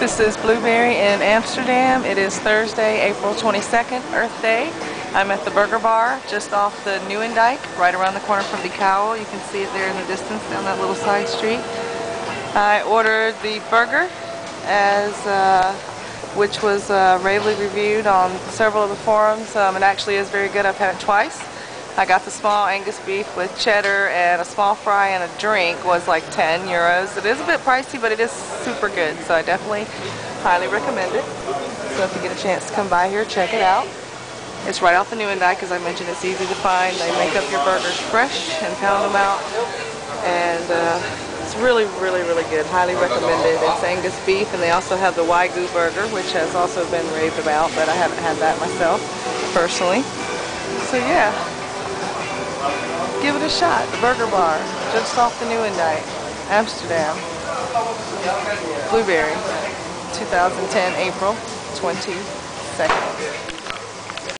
This is Blueberry in Amsterdam. It is Thursday, April 22nd, Earth Day. I'm at the Burger Bar just off the Nieuwendijk, right around the corner from the Kolk. You can see it there in the distance down that little side street. I ordered the burger as uh, which was uh, ravely reviewed on several of the forums. Um, it actually is very good. I've had it twice. I got the small Angus beef with cheddar and a small fry and a drink was like 10 euros. It is a bit pricey, but it is super good, so I definitely highly recommend it. So if you get a chance to come by here, check it out. It's right off the new Nieuwendijk, as I mentioned, it's easy to find. They make up your burgers fresh and pound them out. And uh, it's really, really, really good. Highly recommended. It's Angus beef, and they also have the Wagyu burger, which has also been raved about, but I haven't had that myself, personally. So yeah, give it a shot. The Burger Bar, just off the Nieuwendijk, Amsterdam. Blueberry, 2010, April 22nd.